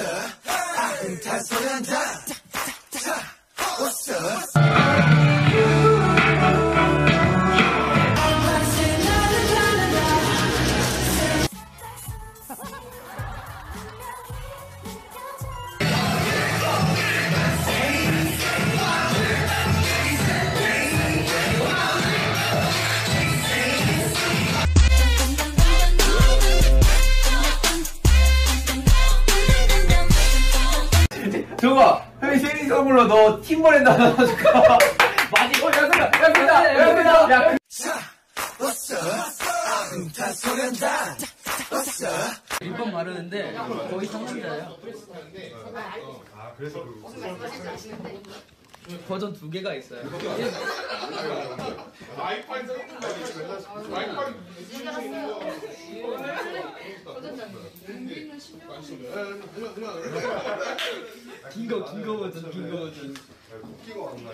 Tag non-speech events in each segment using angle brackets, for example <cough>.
What's up? 아흥탈 소련 너 팀버랜드 하나 사줄까? 많이 어 야근다 야근다 야근다 야 up? 아흥탈 소련단 What's up? 일번 마르는데 거의 상남자예요. 버전 두 개가 있어요. <laughs> 긴거 긴거 버전 긴거 버전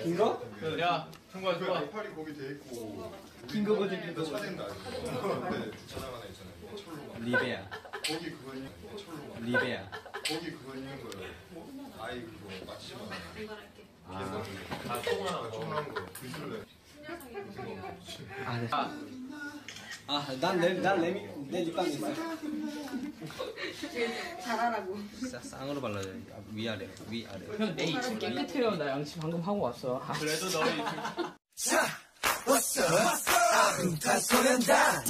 긴 거? 야 정말 좋아. 팔이 거기 돼 있고. 긴 거 버전 긴거 버전. 사진도 아니고 근데 주차장 하나 있잖아요. 철로 리베야 거기 그거 있는 거 철로 리베야. 거기 그거 있는 거예요 아이 그거 맞지마. 아, 조그만한 거. 드실래 아, 난 내, 난 레미, 내 립밤 있어. 잘하라고. 쌍- 쌍으로 발라야 돼. 아, 위아래, 위아래. 형내 2층 깨끗해요. 나 양치 방금 하고 왔어. 아, 그래도 너희 자, what's up? 아흥탈 소련단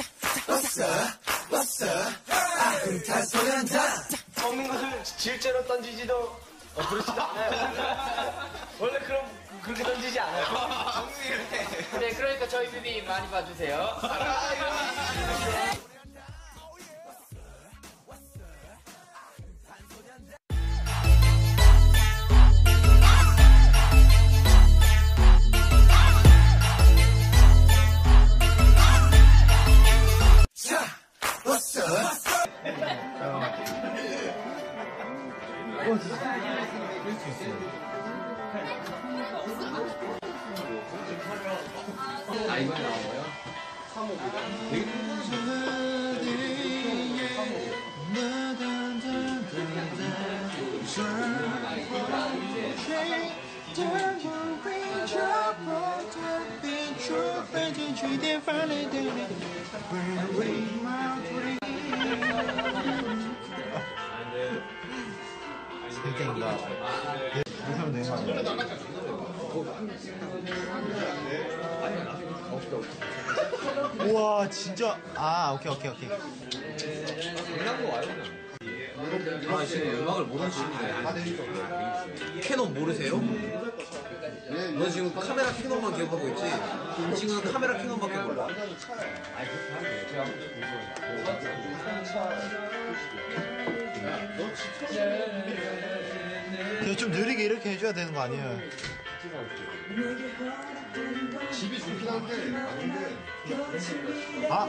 What's up? What's up? 아흥탈 소련단 먹는 것을 질제로 던지지도 어, 그렇지도 않아요 원래 그럼 그렇게 던지지 않아요. 네, 그러니까 저희 뮤비 많이 봐주세요. 哪一位老婆？Up? 우와 진짜 아 오케이 오케이 오케이 아, 지금 음악을 모르시는데. 캐논 모르세요? 너 지금 카메라 캐논만 기억하고 있지? 지금 카메라 캐논밖에 몰라. 그좀 느리게 이렇게 해줘야 되는 거 아니에요 집이 좋긴 한데 아닌데 아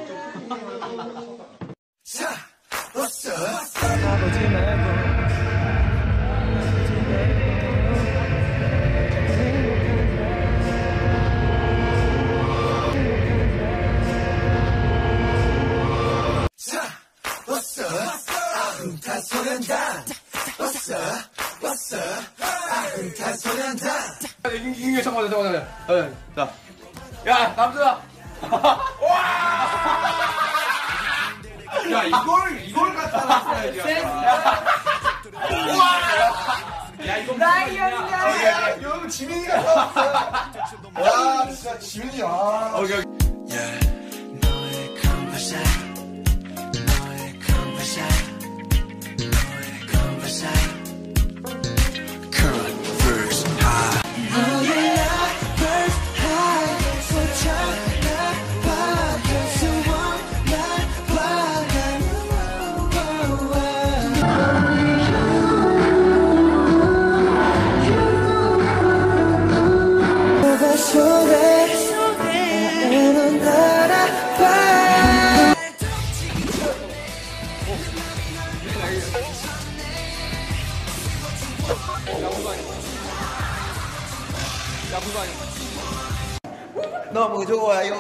자, what's up? What's up? What's up? 아흥탈 소련단. 이게 잠깐만 잠깐만 잠깐만. 자, 야 남준아. 야 이걸 이걸 갖다 놨어야지. 야 이거 나이언이야 야 이거 지민이가 나왔어 와 진짜 지민이 아. 오케이 Yeah, 너무 좋아요.